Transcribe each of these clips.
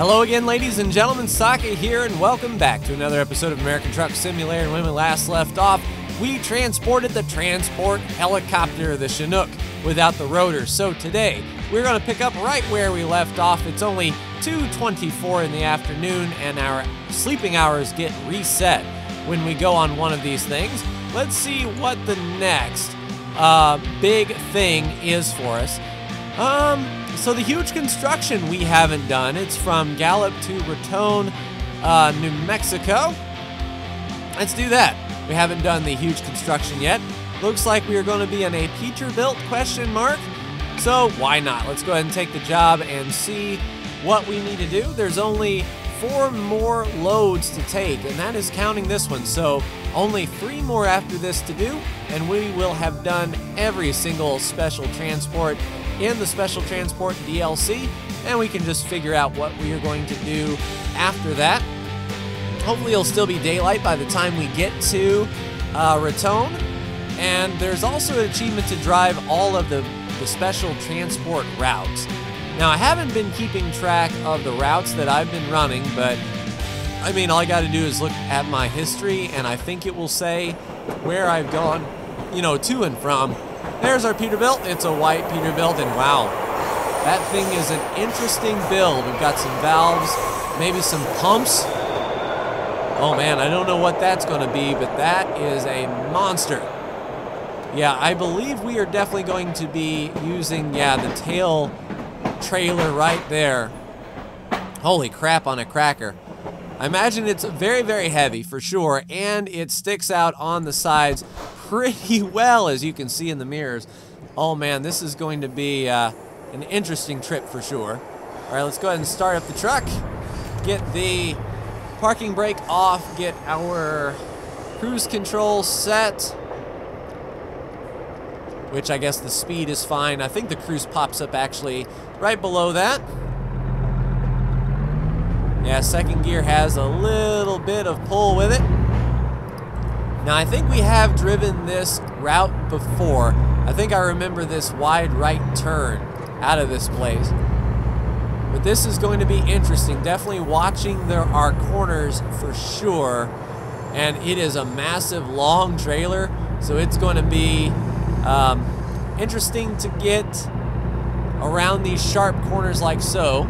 Hello again, ladies and gentlemen. Saka here, and welcome back to another episode of American Truck Simulator. And when we last left off, we transported the transport helicopter, the Chinook, without the rotor. So today, we're going to pick up right where we left off. It's only 2.24 in the afternoon, and our sleeping hours get reset when we go on one of these things. Let's see what the next uh, big thing is for us. Um, so the huge construction we haven't done, it's from Gallup to Raton, uh, New Mexico. Let's do that. We haven't done the huge construction yet. Looks like we are going to be in a Peterbilt question mark. So why not? Let's go ahead and take the job and see what we need to do. There's only four more loads to take, and that is counting this one. So only three more after this to do, and we will have done every single special transport in the special transport DLC, and we can just figure out what we are going to do after that. Hopefully, it'll still be daylight by the time we get to uh, Raton. And there's also an achievement to drive all of the, the special transport routes. Now, I haven't been keeping track of the routes that I've been running, but I mean, all I got to do is look at my history, and I think it will say where I've gone, you know, to and from. There's our Peterbilt. It's a white Peterbilt, and wow, that thing is an interesting build. We've got some valves, maybe some pumps. Oh man, I don't know what that's going to be, but that is a monster. Yeah, I believe we are definitely going to be using, yeah, the tail trailer right there. Holy crap on a cracker. I imagine it's very, very heavy for sure, and it sticks out on the sides pretty well, as you can see in the mirrors. Oh man, this is going to be uh, an interesting trip for sure. All right, let's go ahead and start up the truck, get the parking brake off, get our cruise control set, which I guess the speed is fine. I think the cruise pops up actually right below that. Yeah, second gear has a little bit of pull with it. Now, I think we have driven this route before. I think I remember this wide right turn out of this place. But this is going to be interesting. Definitely watching there are corners for sure. And it is a massive, long trailer. So it's going to be um, interesting to get around these sharp corners like so.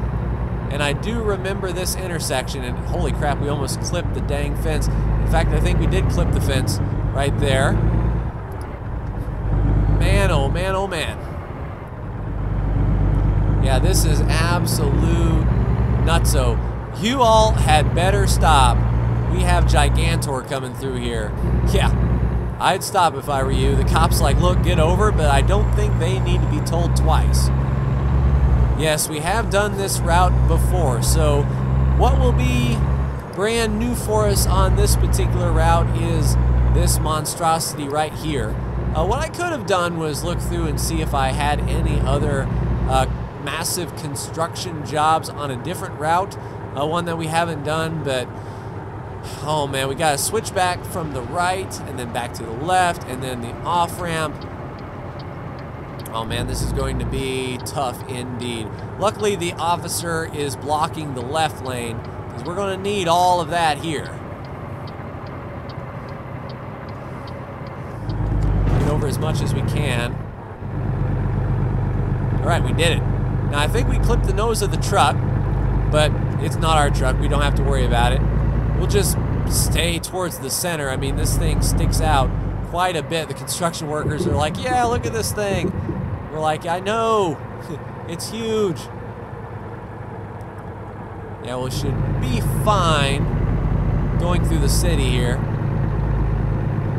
And I do remember this intersection, and holy crap, we almost clipped the dang fence. In fact, I think we did clip the fence right there. Man, oh man, oh man. Yeah, this is absolute nutso. You all had better stop. We have Gigantor coming through here. Yeah, I'd stop if I were you. The cop's like, look, get over, but I don't think they need to be told twice. Yes, we have done this route before, so what will be brand new for us on this particular route is this monstrosity right here. Uh, what I could have done was look through and see if I had any other uh, massive construction jobs on a different route, uh, one that we haven't done, but oh man, we got to switch back from the right and then back to the left and then the off ramp Oh man, this is going to be tough indeed. Luckily, the officer is blocking the left lane, because we're going to need all of that here. Get over as much as we can. Alright, we did it. Now, I think we clipped the nose of the truck, but it's not our truck. We don't have to worry about it. We'll just stay towards the center. I mean, this thing sticks out quite a bit. The construction workers are like, yeah, look at this thing. We're like, I know, it's huge. Yeah, we should be fine going through the city here.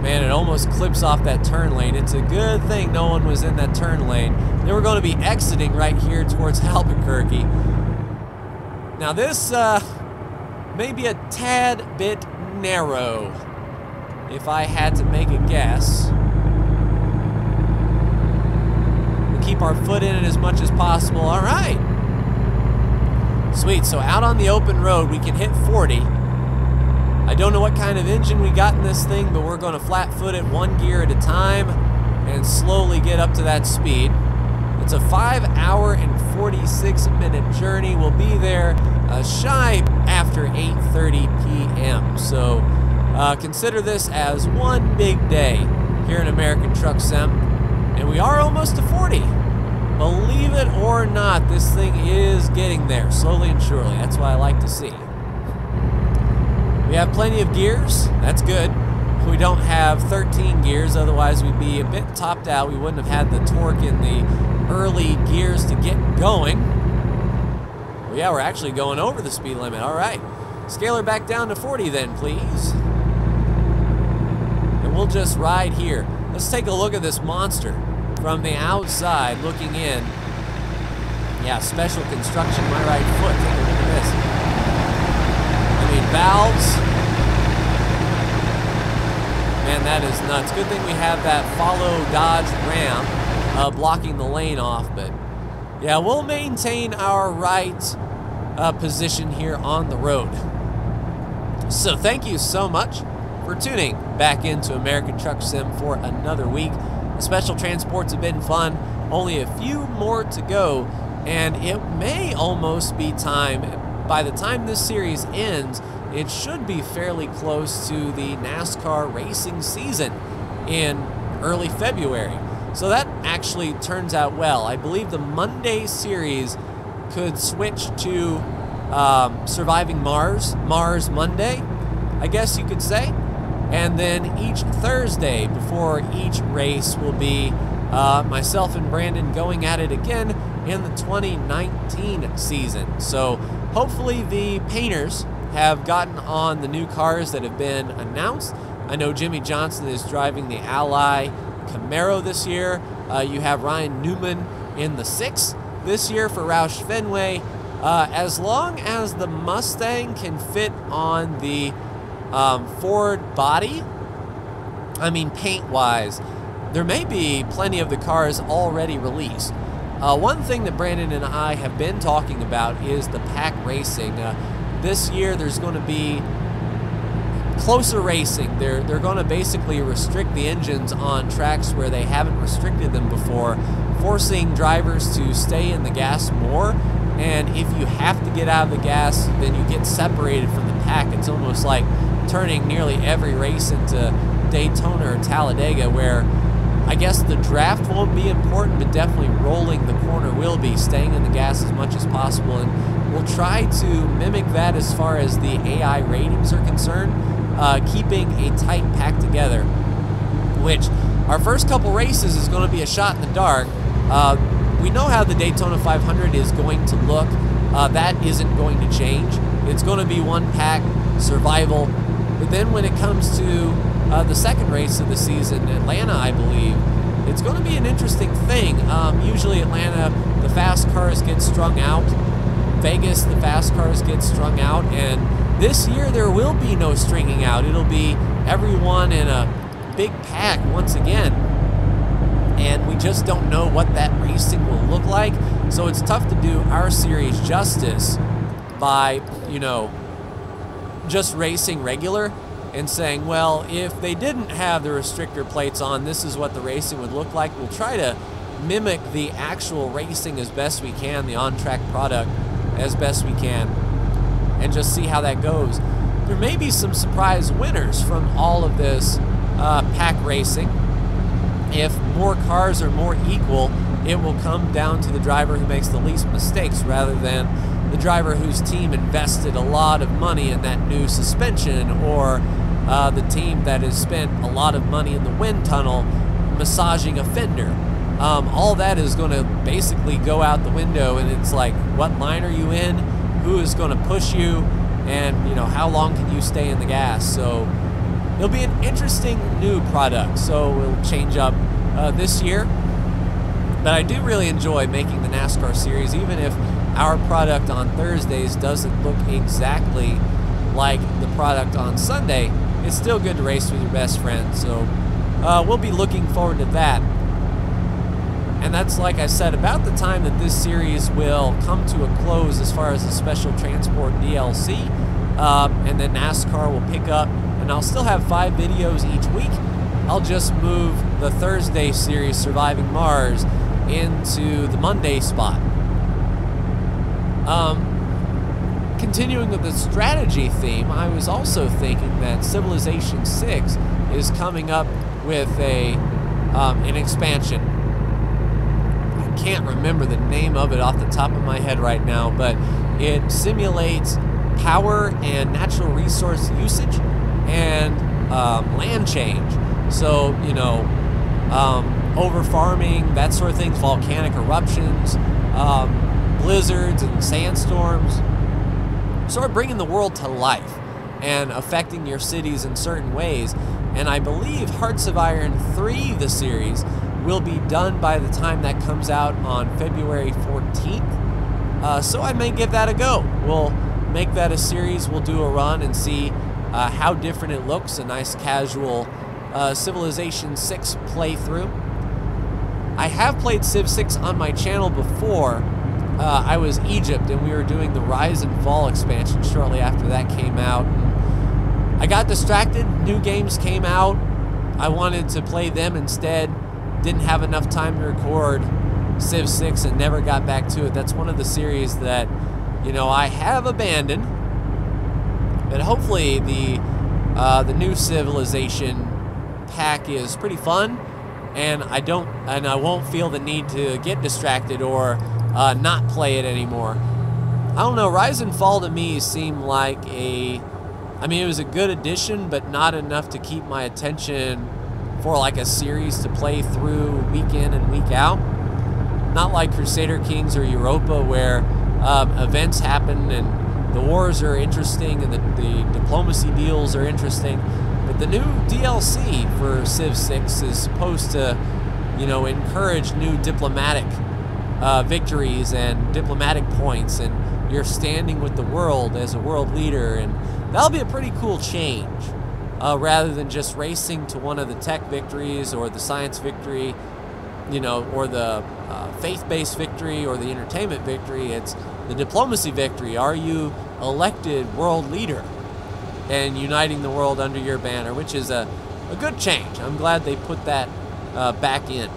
Man, it almost clips off that turn lane. It's a good thing no one was in that turn lane. They were going to be exiting right here towards Albuquerque. Now this uh, may be a tad bit narrow, if I had to make a guess. keep our foot in it as much as possible. All right. Sweet. So out on the open road, we can hit 40. I don't know what kind of engine we got in this thing, but we're going to flat foot it one gear at a time and slowly get up to that speed. It's a 5 hour and 46 minute journey. We'll be there uh, shy after 8:30 p.m. So uh, consider this as one big day here in American Truck Sim, and we are almost to 40. Believe it or not, this thing is getting there slowly and surely. That's what I like to see. We have plenty of gears. That's good. We don't have 13 gears, otherwise we'd be a bit topped out. We wouldn't have had the torque in the early gears to get going. Well, yeah, we're actually going over the speed limit. All right. Scale her back down to 40 then, please. And we'll just ride here. Let's take a look at this monster from the outside looking in. Yeah, special construction, my right foot. Take a look at this. I mean, valves. Man, that is nuts. Good thing we have that follow Dodge Ram uh, blocking the lane off, but yeah, we'll maintain our right uh, position here on the road. So thank you so much for tuning back into American Truck Sim for another week. The special transports have been fun. Only a few more to go, and it may almost be time, by the time this series ends, it should be fairly close to the NASCAR racing season in early February. So that actually turns out well. I believe the Monday series could switch to um, Surviving Mars, Mars Monday, I guess you could say. And then each Thursday before each race will be uh, myself and Brandon going at it again in the 2019 season. So hopefully the painters have gotten on the new cars that have been announced. I know Jimmie Johnson is driving the Ally Camaro this year. Uh, you have Ryan Newman in the six this year for Roush Fenway. Uh, as long as the Mustang can fit on the um, Ford body, I mean, paint wise, there may be plenty of the cars already released. Uh, one thing that Brandon and I have been talking about is the pack racing. Uh, this year, there's going to be closer racing. They're they're going to basically restrict the engines on tracks where they haven't restricted them before, forcing drivers to stay in the gas more. And if you have to get out of the gas, then you get separated from the pack. It's almost like turning nearly every race into Daytona or Talladega, where I guess the draft won't be important, but definitely rolling the corner will be, staying in the gas as much as possible. And we'll try to mimic that as far as the AI ratings are concerned uh, keeping a tight pack together, which our first couple races is going to be a shot in the dark. Uh, we know how the Daytona 500 is going to look. Uh, that isn't going to change. It's going to be one pack, survival. But then when it comes to uh, the second race of the season, Atlanta, I believe, it's going to be an interesting thing. Um, usually, Atlanta, the fast cars get strung out. Vegas, the fast cars get strung out. And this year, there will be no stringing out. It'll be everyone in a big pack once again. And we just don't know what that racing will look like. So it's tough to do our series justice by, you know, just racing regular and saying, well, if they didn't have the restrictor plates on, this is what the racing would look like. We'll try to mimic the actual racing as best we can, the on track product as best we can and just see how that goes. There may be some surprise winners from all of this uh, pack racing. If more cars are more equal, it will come down to the driver who makes the least mistakes rather than the driver whose team invested a lot of money in that new suspension or uh, the team that has spent a lot of money in the wind tunnel massaging a fender. Um, all that is going to basically go out the window, and it's like, what line are you in? Who is going to push you, and you know how long can you stay in the gas. So it'll be an interesting new product. So we'll change up uh, this year. But I do really enjoy making the NASCAR series, even if our product on Thursdays doesn't look exactly like the product on Sunday. It's still good to race with your best friend. So uh, we'll be looking forward to that. And that's, like I said, about the time that this series will come to a close as far as the special transport DLC. Um, and then NASCAR will pick up, and I'll still have five videos each week. I'll just move the Thursday series, Surviving Mars, into the Monday spot. Um, continuing with the strategy theme, I was also thinking that Civilization 6 is coming up with a um, an expansion. Can't remember the name of it off the top of my head right now, but it simulates power and natural resource usage and um, land change. So, you know, um, over farming, that sort of thing, volcanic eruptions, um, blizzards and sandstorms, sort of bringing the world to life and affecting your cities in certain ways. And I believe Hearts of Iron 3, the series, will be done by the time that comes out on February 14th. Uh, so I may give that a go. We'll make that a series, we'll do a run and see uh, how different it looks. A nice casual uh, Civilization 6 playthrough. I have played Civ 6 on my channel before. Uh, I was Egypt and we were doing the Rise and Fall expansion shortly after that came out. I got distracted, new games came out. I wanted to play them instead. Didn't have enough time to record Civ 6 and never got back to it. That's one of the series that, you know, I have abandoned. But hopefully the uh, the new Civilization pack is pretty fun, and I don't and I won't feel the need to get distracted or uh, not play it anymore. I don't know. Rise and Fall to me seemed like a, I mean, it was a good addition, but not enough to keep my attention for like a series to play through week in and week out. Not like Crusader Kings or Europa, where um, events happen and the wars are interesting and the, the diplomacy deals are interesting. But the new DLC for Civ 6 is supposed to, you know, encourage new diplomatic uh, victories and diplomatic points, and you're standing with the world as a world leader, and that'll be a pretty cool change. Uh, rather than just racing to one of the tech victories or the science victory, you know, or the uh, faith-based victory or the entertainment victory, it's the diplomacy victory. Are you elected world leader and uniting the world under your banner, which is a, a good change. I'm glad they put that uh, back in.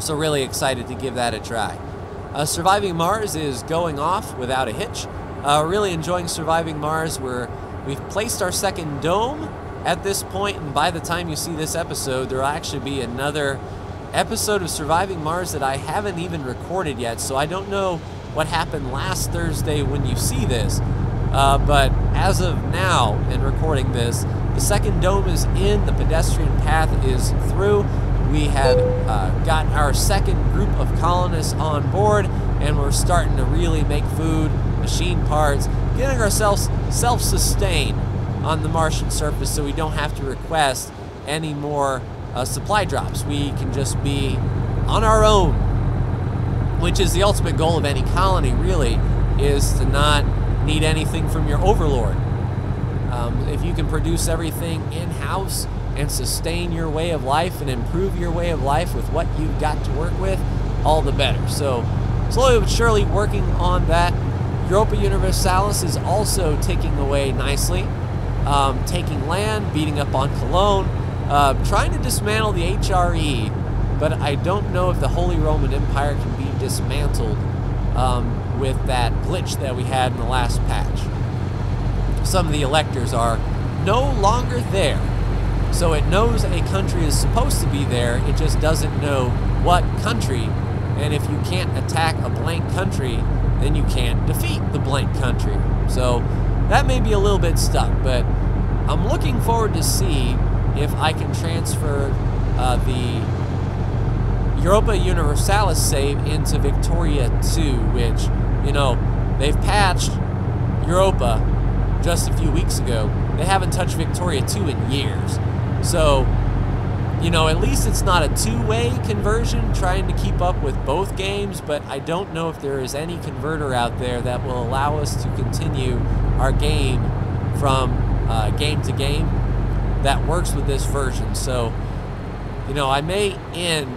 So, really excited to give that a try. Uh, Surviving Mars is going off without a hitch. Uh, really enjoying Surviving Mars. We're, we've placed our second dome at this point, and by the time you see this episode, there will actually be another episode of Surviving Mars that I haven't even recorded yet, so I don't know what happened last Thursday when you see this. Uh, but as of now, in recording this, the second dome is in, the pedestrian path is through. We have uh, got our second group of colonists on board, and we're starting to really make food, machine parts, getting ourselves self sustained on the Martian surface so we don't have to request any more uh, supply drops. We can just be on our own, which is the ultimate goal of any colony, really, is to not need anything from your overlord. Um, if you can produce everything in house and sustain your way of life and improve your way of life with what you've got to work with, all the better. So, slowly but surely working on that. Europa Universalis is also ticking away nicely, um, taking land, beating up on Cologne, uh, trying to dismantle the HRE, but I don't know if the Holy Roman Empire can be dismantled um, with that glitch that we had in the last patch. Some of the electors are no longer there. So it knows a country is supposed to be there, it just doesn't know what country. And if you can't attack a blank country, then you can't defeat the blank country. So that may be a little bit stuck, but I'm looking forward to see if I can transfer uh, the Europa Universalis save into Victoria 2, which, you know, they've patched Europa just a few weeks ago. They haven't touched Victoria 2 in years. So, you know, at least it's not a two way conversion trying to keep up with both games, but I don't know if there is any converter out there that will allow us to continue our game from uh, game to game that works with this version. So, you know, I may end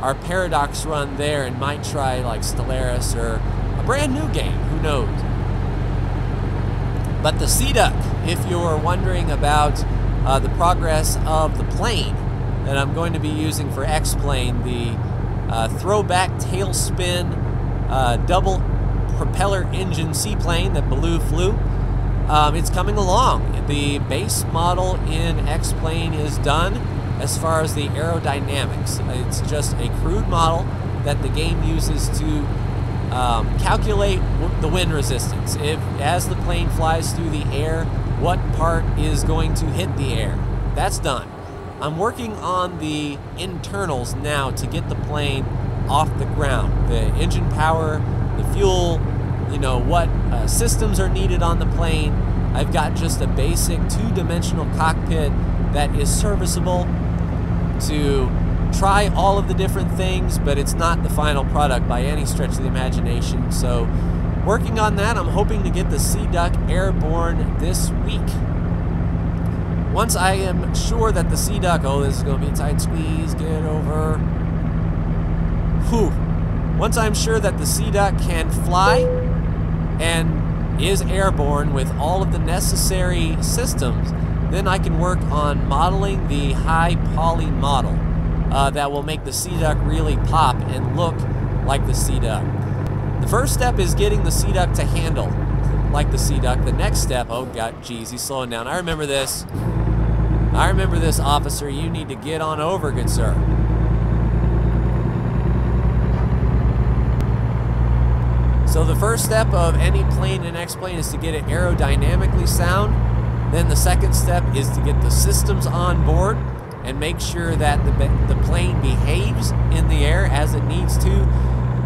our Paradox run there and might try like Stellaris or a brand new game. Who knows? But the Sea Duck, if you're wondering about uh, the progress of the plane that I'm going to be using for X-Plane, the uh, throwback TaleSpin uh, double propeller engine seaplane that Baloo flew. Um, it's coming along. The base model in X-Plane is done as far as the aerodynamics. It's just a crude model that the game uses to um, calculate the wind resistance. If as the plane flies through the air, what part is going to hit the air? That's done. I'm working on the internals now to get the plane off the ground. The engine power, the fuel, you know, what uh, systems are needed on the plane. I've got just a basic two-dimensional cockpit that is serviceable to try all of the different things, but it's not the final product by any stretch of the imagination. So, working on that, I'm hoping to get the Sea Duck airborne this week. Once I am sure that the Sea Duck, oh, this is going to be a tight squeeze, get over. Whew. Once I'm sure that the Sea Duck can fly and is airborne with all of the necessary systems, then I can work on modeling the high poly model uh, that will make the Sea Duck really pop and look like the Sea Duck. The first step is getting the Sea Duck to handle like the Sea Duck. The next step, oh god, geez, he's slowing down. I remember this. I remember this, officer. You need to get on over, good sir. So the first step of any plane and X-Plane is to get it aerodynamically sound. Then the second step is to get the systems on board and make sure that the, the plane behaves in the air as it needs to.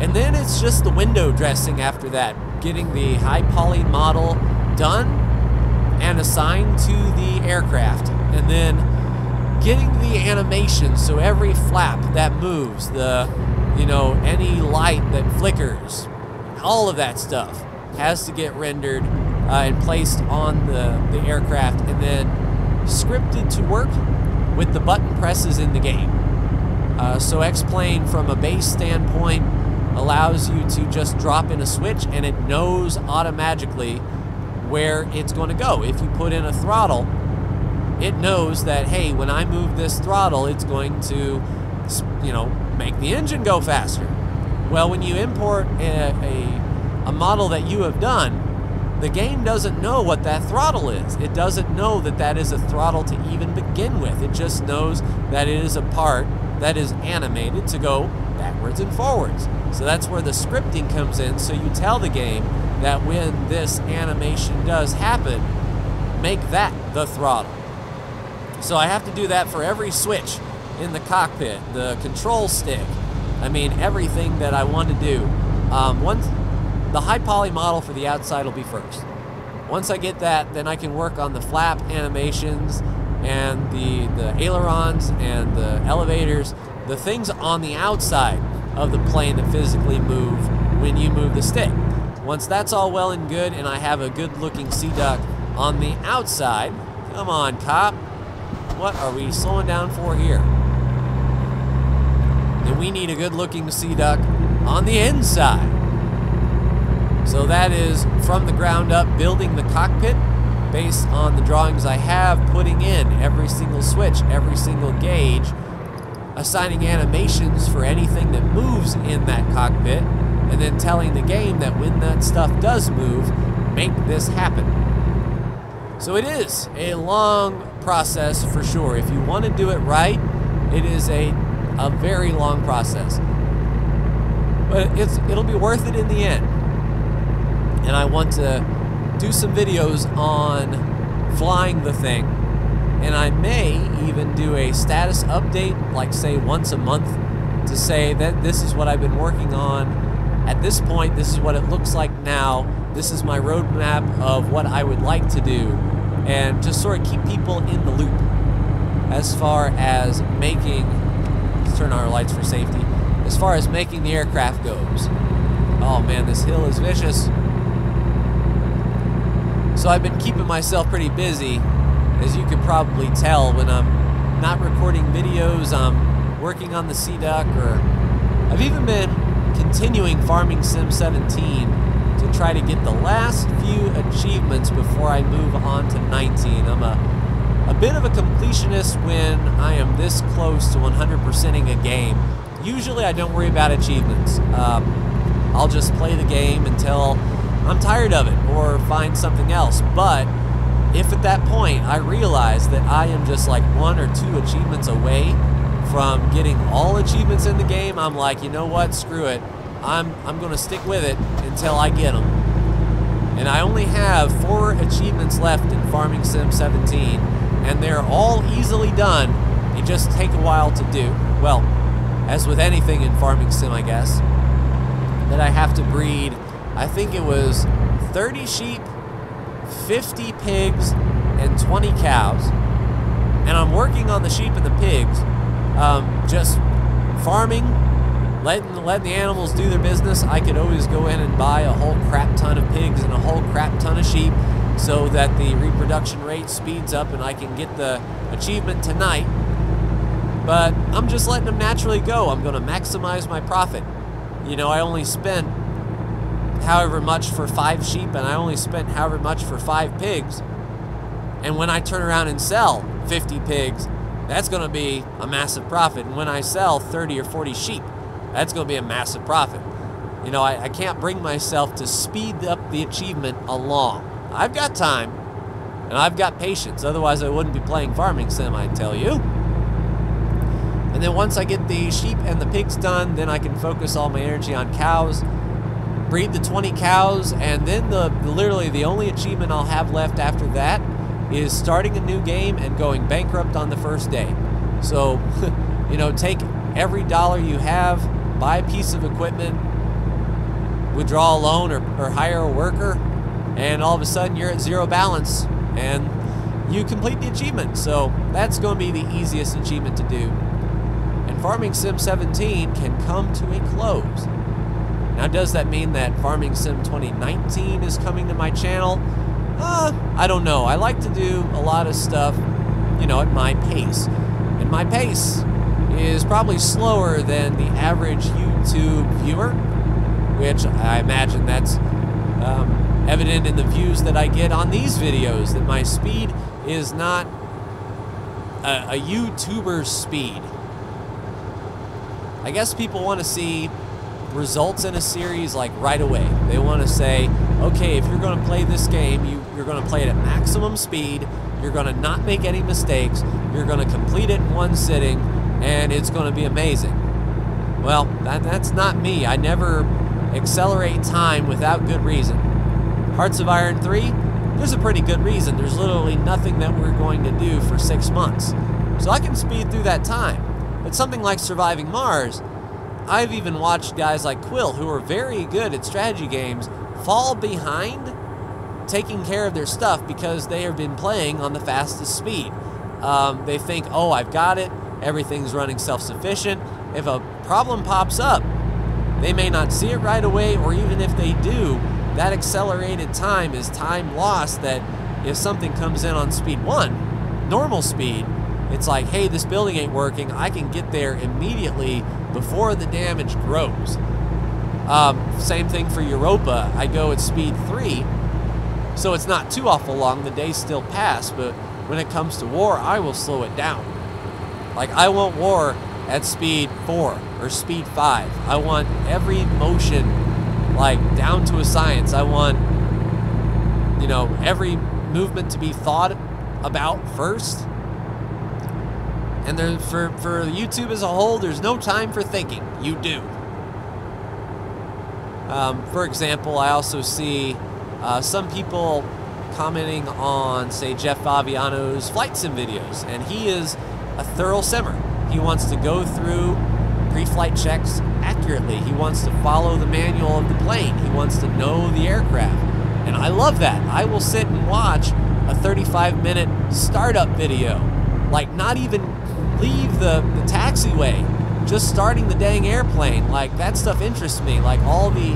And then it's just the window dressing after that, getting the high poly model done and assigned to the aircraft. And then getting the animation so every flap that moves, the, you know, any light that flickers, all of that stuff has to get rendered uh, and placed on the, the aircraft and then scripted to work with the button presses in the game. Uh, so X-Plane, from a base standpoint, allows you to just drop in a switch and it knows automatically where it's going to go. If you put in a throttle, it knows that, hey, when I move this throttle, it's going to, you know, make the engine go faster. Well, when you import a, a, a model that you have done, the game doesn't know what that throttle is. It doesn't know that that is a throttle to even begin with. It just knows that it is a part that is animated to go backwards and forwards. So that's where the scripting comes in. So you tell the game that when this animation does happen, make that the throttle. So I have to do that for every switch in the cockpit, the control stick. I mean, everything that I want to do. Um, once the high poly model for the outside will be first. Once I get that, then I can work on the flap animations and the, the ailerons and the elevators, the things on the outside of the plane that physically move when you move the stick. Once that's all well and good and I have a good looking Sea Duck on the outside, come on cop, what are we slowing down for here? Then we need a good looking Sea Duck on the inside. So that is from the ground up building the cockpit based on the drawings I have, putting in every single switch, every single gauge, assigning animations for anything that moves in that cockpit, and then telling the game that when that stuff does move, make this happen. So it is a long process for sure. If you want to do it right, it is a, a very long process. But it's, it'll be worth it in the end and I want to do some videos on flying the thing. And I may even do a status update, like say once a month, to say that this is what I've been working on. At this point, this is what it looks like now. This is my roadmap of what I would like to do. And just sort of keep people in the loop as far as making, let's turn on our lights for safety, as far as making the aircraft goes. Oh man, this hill is vicious. So I've been keeping myself pretty busy, as you could probably tell when I'm not recording videos, I'm working on the Sea Duck, or I've even been continuing Farming Sim 17 to try to get the last few achievements before I move on to 19. I'm a, a bit of a completionist when I am this close to 100%ing a game. Usually I don't worry about achievements. Um, I'll just play the game until I'm tired of it or find something else. But if at that point I realize that I am just like one or two achievements away from getting all achievements in the game, I'm like, you know what? Screw it. I'm I'm going to stick with it until I get them. And I only have four achievements left in Farming Sim 17, and they're all easily done. They just take a while to do. Well, as with anything in Farming Sim, I guess. That I have to breed, I think it was 30 sheep, 50 pigs, and 20 cows. And I'm working on the sheep and the pigs, um, just farming, letting letting the animals do their business. I could always go in and buy a whole crap ton of pigs and a whole crap ton of sheep, so that the reproduction rate speeds up and I can get the achievement tonight. But I'm just letting them naturally go. I'm going to maximize my profit. You know, I only spent however much for five sheep and I only spent however much for five pigs. And when I turn around and sell 50 pigs, that's going to be a massive profit. And when I sell 30 or 40 sheep, that's going to be a massive profit. You know, I, I can't bring myself to speed up the achievement along. I've got time and I've got patience. Otherwise, I wouldn't be playing Farming Sim, I tell you. And then once I get the sheep and the pigs done, then I can focus all my energy on cows, breed the 20 cows, and then the literally the only achievement I'll have left after that is starting a new game and going bankrupt on the first day. So, you know, take every dollar you have, buy a piece of equipment, withdraw a loan or, or hire a worker, and all of a sudden you're at zero balance and you complete the achievement. So that's going to be the easiest achievement to do. And Farming Sim 17 can come to a close. Now, does that mean that Farming Sim 2019 is coming to my channel? Uh, I don't know. I like to do a lot of stuff, you know, at my pace. And my pace is probably slower than the average YouTube viewer, which I imagine that's um, evident in the views that I get on these videos, that my speed is not a, a YouTuber's speed. I guess people want to see results in a series like right away. They want to say, okay, if you're going to play this game, you, you're going to play it at maximum speed, you're going to not make any mistakes, you're going to complete it in one sitting, and it's going to be amazing. Well, that, that's not me. I never accelerate time without good reason. Hearts of Iron 3, there's a pretty good reason. There's literally nothing that we're going to do for six months. So I can speed through that time. But something like Surviving Mars, I've even watched guys like Quill, who are very good at strategy games, fall behind taking care of their stuff because they have been playing on the fastest speed. Um, they think, oh, I've got it, everything's running self sufficient. If a problem pops up, they may not see it right away, or even if they do, that accelerated time is time lost that if something comes in on speed one, normal speed, it's like, hey, this building ain't working. I can get there immediately before the damage grows. Um, same thing for Europa. I go at speed three, so it's not too awful long. The days still pass, but when it comes to war, I will slow it down. Like, I want war at speed four or speed five. I want every motion, like, down to a science. I want, you know, every movement to be thought about first. And there, for, for YouTube as a whole, there's no time for thinking. You do. Um, for example, I also see uh, some people commenting on, say, Jeff Favignano's flight sim videos, and he is a thorough simmer. He wants to go through pre-flight checks accurately. He wants to follow the manual of the plane. He wants to know the aircraft. And I love that. I will sit and watch a 35 minute startup video. Like not even leave the, the taxiway. Just starting the dang airplane. Like that stuff interests me. Like all the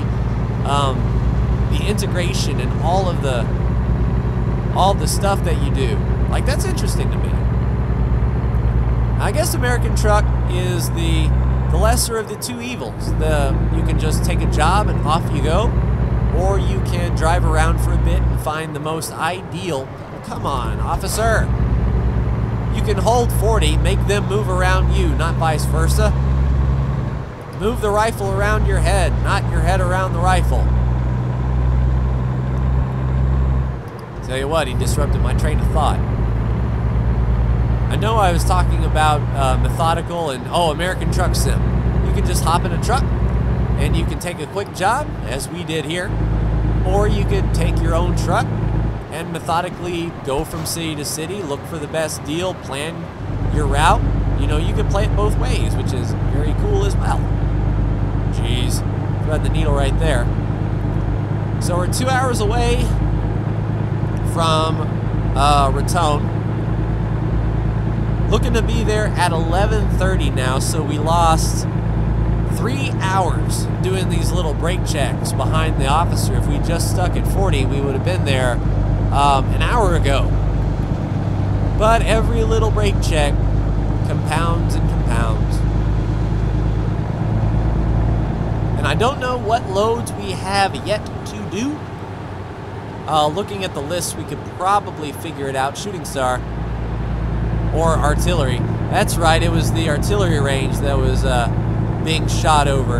um, the integration and all of the all the stuff that you do. Like that's interesting to me. I guess American Truck is the the lesser of the two evils. The you can just take a job and off you go, or you can drive around for a bit and find the most ideal. Come on, officer. You can hold 40, make them move around you, not vice versa. Move the rifle around your head, not your head around the rifle. Tell you what, he disrupted my train of thought. I know I was talking about uh, methodical and, oh, American Truck Sim. You can just hop in a truck and you can take a quick job, as we did here, or you could take your own truck and methodically go from city to city, look for the best deal, plan your route. You know, you could play it both ways, which is very cool as well. Jeez, thread the needle right there. So we're two hours away from uh, Raton. Looking to be there at 11:30 now, so we lost three hours doing these little brake checks behind the officer. If we just stuck at 40, we would have been there um, an hour ago. But every little brake check compounds and compounds. And I don't know what loads we have yet to do. Uh, looking at the list, we could probably figure it out. Shooting Star or artillery. That's right, it was the artillery range that was uh, being shot over.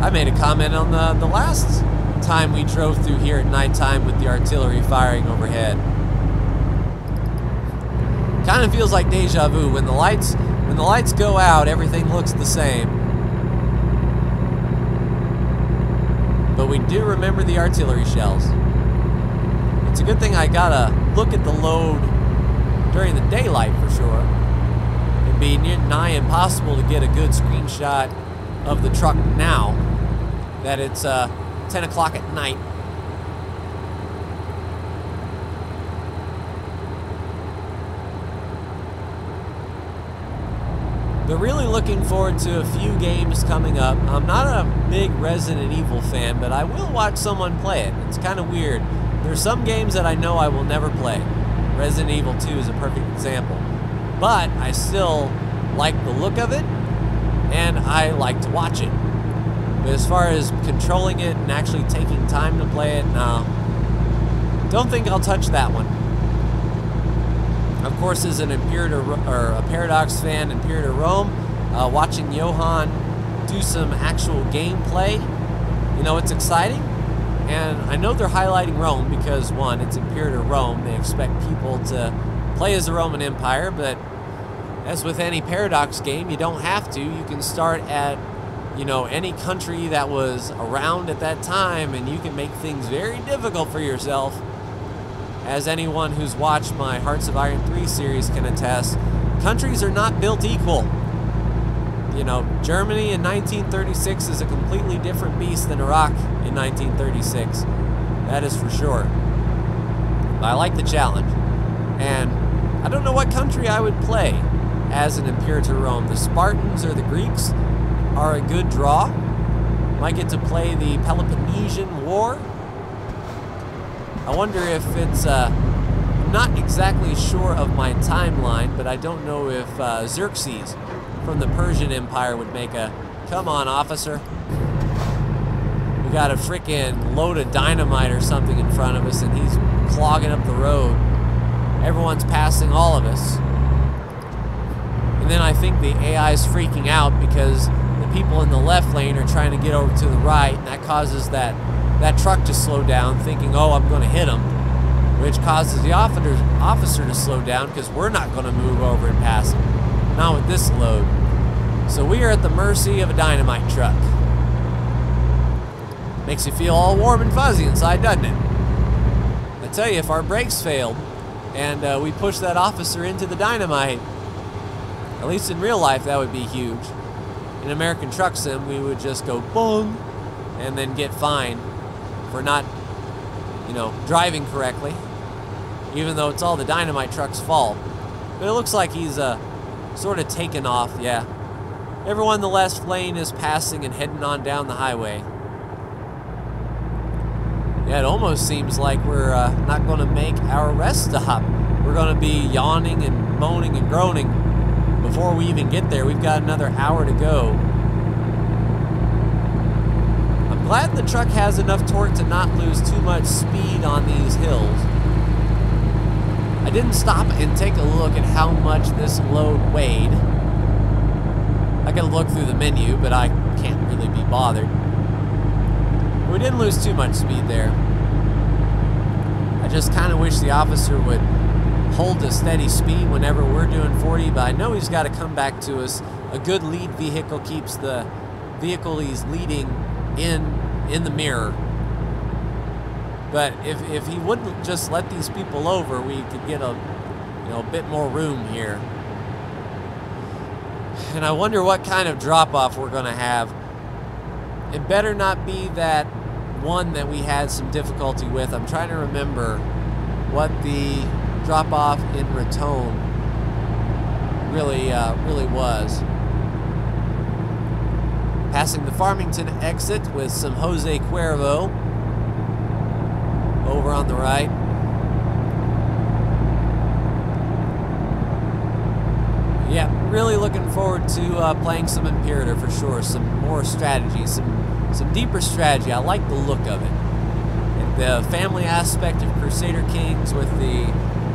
I made a comment on the, the last time we drove through here at nighttime with the artillery firing overhead. Kind of feels like deja vu. When the lights when the lights go out, everything looks the same. But we do remember the artillery shells. It's a good thing I got a look at the load during the daylight for sure. It'd be nigh impossible to get a good screenshot of the truck now that it's uh, 10 o'clock at night. Really looking forward to a few games coming up. I'm not a big Resident Evil fan, but I will watch someone play it. It's kind of weird. There's some games that I know I will never play. Resident Evil 2 is a perfect example. But I still like the look of it, and I like to watch it. But as far as controlling it and actually taking time to play it, no. Don't think I'll touch that one. Of course, as an Imperator or a Paradox fan, Imperator Rome, uh, watching Johan do some actual gameplay, you know, it's exciting. And I know they're highlighting Rome because, one, it's Imperator Rome. They expect people to play as the Roman Empire, but as with any Paradox game, you don't have to. You can start at, you know, any country that was around at that time, and you can make things very difficult for yourself. As anyone who's watched my Hearts of Iron 3 series can attest, countries are not built equal. You know, Germany in 1936 is a completely different beast than Iraq in 1936. That is for sure. But I like the challenge. And I don't know what country I would play as an Imperator Rome. The Spartans or the Greeks are a good draw. Might get to play the Peloponnesian War. I wonder if it's, uh, not exactly sure of my timeline, but I don't know if uh, Xerxes from the Persian Empire would make a, come on, officer. We got a freaking load of dynamite or something in front of us, and he's clogging up the road. Everyone's passing all of us. And then I think the AI is freaking out because the people in the left lane are trying to get over to the right, and that causes that, that truck to slow down, thinking, oh, I'm going to hit him, which causes the officer, officer to slow down because we're not going to move over and pass him. Not with this load. So we are at the mercy of a dynamite truck. Makes you feel all warm and fuzzy inside, doesn't it? I tell you, if our brakes failed and uh, we pushed that officer into the dynamite, at least in real life, that would be huge. In American Truck Sim, we would just go boom and then get fined for not, you know, driving correctly, even though it's all the dynamite truck's fault. But it looks like he's uh, sort of taken off, yeah. Everyone in the left lane is passing and heading on down the highway. Yeah, it almost seems like we're uh, not going to make our rest stop. We're going to be yawning and moaning and groaning before we even get there. We've got another hour to go. I'm glad the truck has enough torque to not lose too much speed on these hills. I didn't stop and take a look at how much this load weighed. I gotta look through the menu, but I can't really be bothered. We didn't lose too much speed there. I just kind of wish the officer would hold a steady speed whenever we're doing 40, but I know he's got to come back to us. A good lead vehicle keeps the vehicle he's leading in in the mirror. But if, if he wouldn't just let these people over, we could get a you know a bit more room here. And I wonder what kind of drop off we're going to have. It better not be that one that we had some difficulty with. I'm trying to remember what the drop off in Raton really uh, really was. Passing the Farmington exit with some Jose Cuervo over on the right. Yeah, really looking forward to uh, playing some Imperator for sure. Some more strategy, some some deeper strategy. I like the look of it. And the family aspect of Crusader Kings with the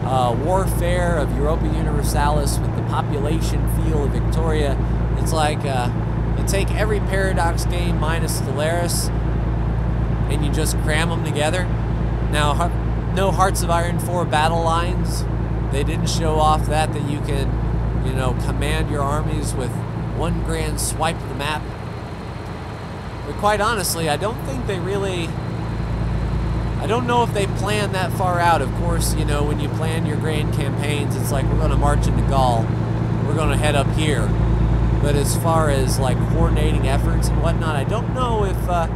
uh, warfare of Europa Universalis with the population feel of Victoria. It's like uh, you take every Paradox game minus Stellaris and you just cram them together. Now, no Hearts of Iron 4 battle lines. They didn't show off that, that you can you know, command your armies with one grand swipe of the map. But quite honestly, I don't think they really. I don't know if they plan that far out. Of course, you know, when you plan your grand campaigns, it's like we're going to march into Gaul, we're going to head up here. But as far as like coordinating efforts and whatnot, I don't know if uh,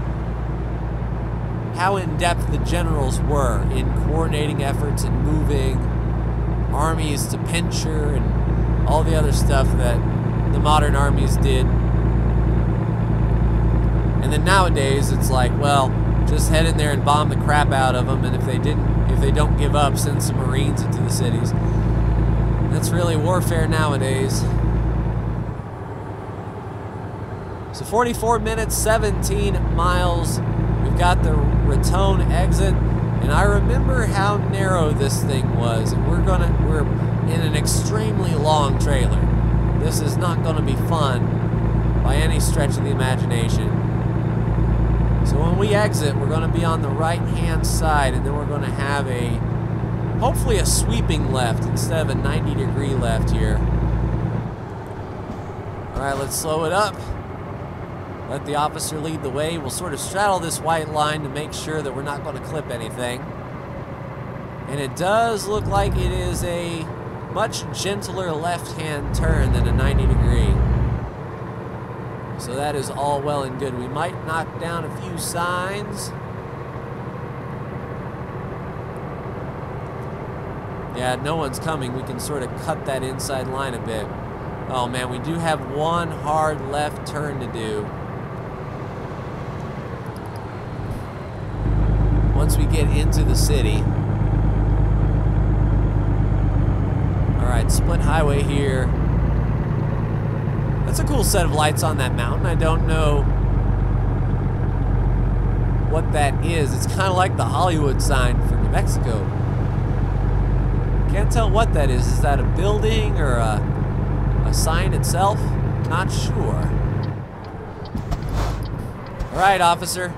how in depth the generals were in coordinating efforts and moving armies to Pencher and all the other stuff that the modern armies did. And then nowadays, it's like, well, just head in there and bomb the crap out of them, and if they didn't, if they don't give up, send some Marines into the cities. That's really warfare nowadays. So 44 minutes, 17 miles. We've got the Raton exit, and I remember how narrow this thing was, and we're gonna we're in an extremely long trailer. This is not to be fun by any stretch of the imagination. So when we exit, we're to be on the right-hand side, and then we're to have a, hopefully a sweeping left instead of a 90 degree left here. All right, let's slow it up. Let the officer lead the way. We'll sort of straddle this white line to make sure that we're not going to clip anything. And it does look like it is a much gentler left-hand turn than a 90 degree. So that is all well and good. We might knock down a few signs. Yeah, no one's coming. We can sort of cut that inside line a bit. Oh man, we do have one hard left turn to do. Once we get into the city. Alright, split highway here. That's a cool set of lights on that mountain. I don't know what that is. It's kind of like the Hollywood sign for New Mexico. Can't tell what that is. Is that a building or a, a sign itself? Not sure. Alright, officer.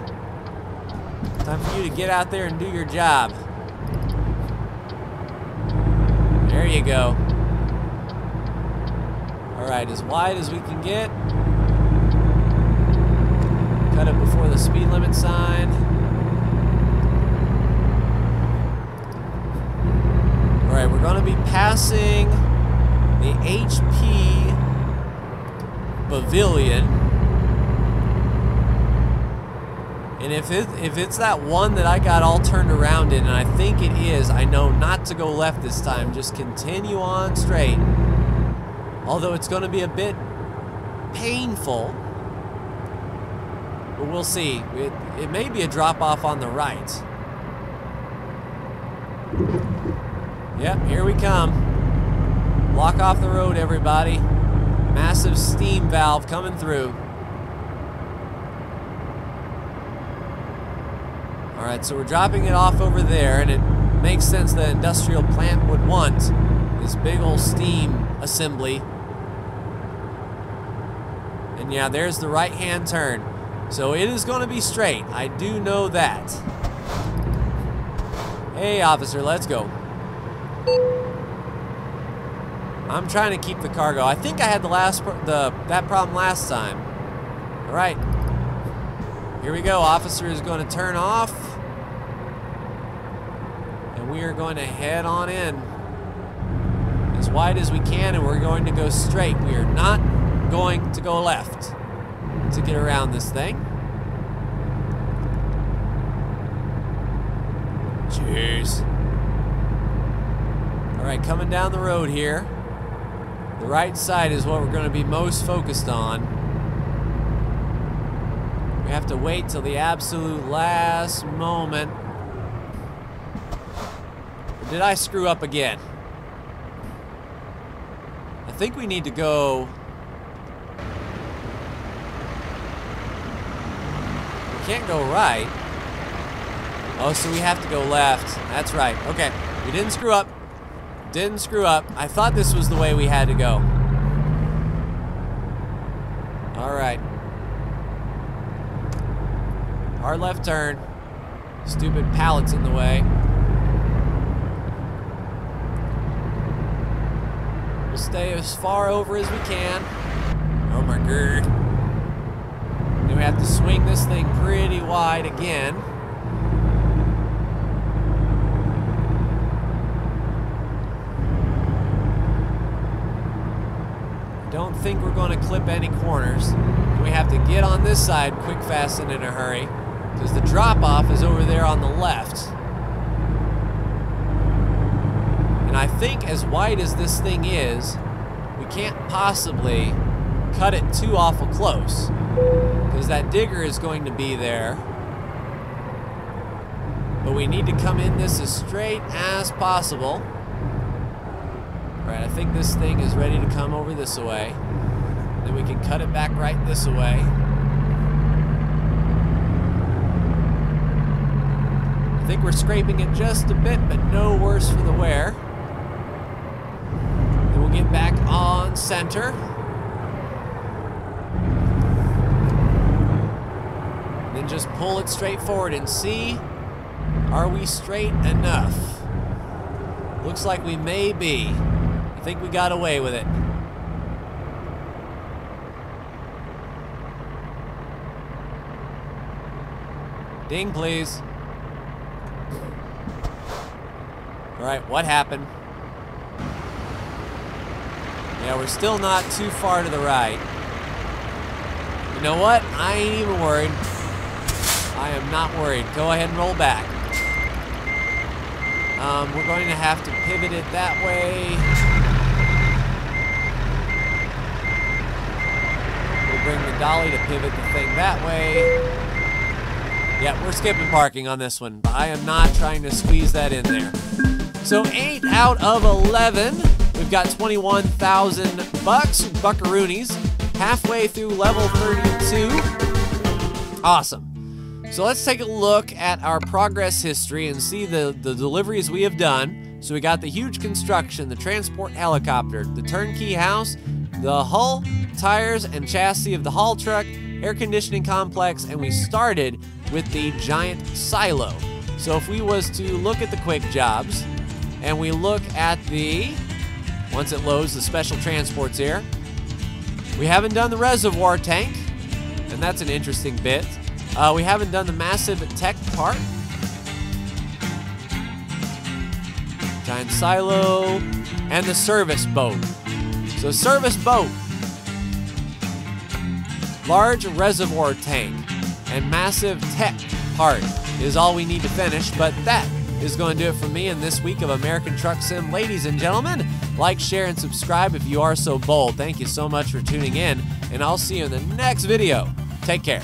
Time for you to get out there and do your job. There you go. Alright, as wide as we can get. Cut it before the speed limit sign. Alright, we're going to be passing the HP Pavilion. And if it if it's that one that I got all turned around in, and I think it is, I know not to go left this time. Just continue on straight. Although it's going to be a bit painful. But we'll see. It, it may be a drop off on the right. Yep, here we come. Block off the road, everybody. Massive steam valve coming through. Alright, so we're dropping it off over there, and it makes sense that industrial plant would want this big old steam assembly And yeah, there's the right hand turn. So it is going to be straight. I do know that. Hey, officer, let's go. I'm trying to keep the cargo. I think I had the last the that problem last time. All right. Here we go. Officer is going to turn off. And we are going to head on in as wide as we can and we're going to go straight. We are not going to go left to get around this thing. Cheers. All right, coming down the road here. The right side is what we're going to be most focused on. We have to wait till the absolute last moment. Or did I screw up again? I think we need to go... We can't go right. Oh, so we have to go left. That's right. Okay. We didn't screw up. Didn't screw up. I thought this was the way we had to go. All right. Hard left turn. Stupid pallets in the way. We'll stay as far over as we can. Oh my god. Then we have to swing this thing pretty wide again. Don't think we're going to clip any corners. We have to get on this side quick, fast, and in a hurry because the drop-off is over there on the left. And I think as wide as this thing is, we can't possibly cut it too awful close because that digger is going to be there. But we need to come in this as straight as possible. Alright, I think this thing is ready to come over this way. Then we can cut it back right this way. I think we're scraping it just a bit, but no worse for the wear. Then we'll get back on center. Then just pull it straight forward and see, are we straight enough? Looks like we may be. I think we got away with it. Ding, please. All right, what happened? Yeah, we're still not too far to the right. You know what? I ain't even worried. I am not worried. Go ahead and roll back. Um, we're going to have to pivot it that way. We'll bring the dolly to pivot the thing that way. Yeah, we're skipping parking on this one, but I am not trying to squeeze that in there. So 8 out of 11. We've got 21,000 bucks, buckaroonies, halfway through level 32. Awesome. So let's take a look at our progress history and see the, the deliveries we have done. So we got the huge construction, the transport helicopter, the turnkey house, the hull, tires, and chassis of the haul truck, air conditioning complex, and we started with the giant silo. So if we was to look at the quick jobs, and we look at the, once it loads, the special transports here, we haven't done the reservoir tank, and that's an interesting bit. Uh, we haven't done the massive tech part. Giant silo, and the service boat. So service boat, large reservoir tank, and massive tech part is all we need to finish, but that is going to do it for me in this week of American Truck Sim. Ladies and gentlemen, like, share, and subscribe if you are so bold. Thank you so much for tuning in, and I'll see you in the next video. Take care.